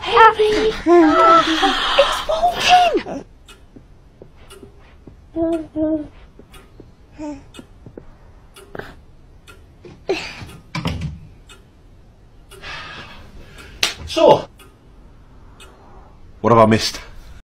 Harry! it's walking! So, what have I missed?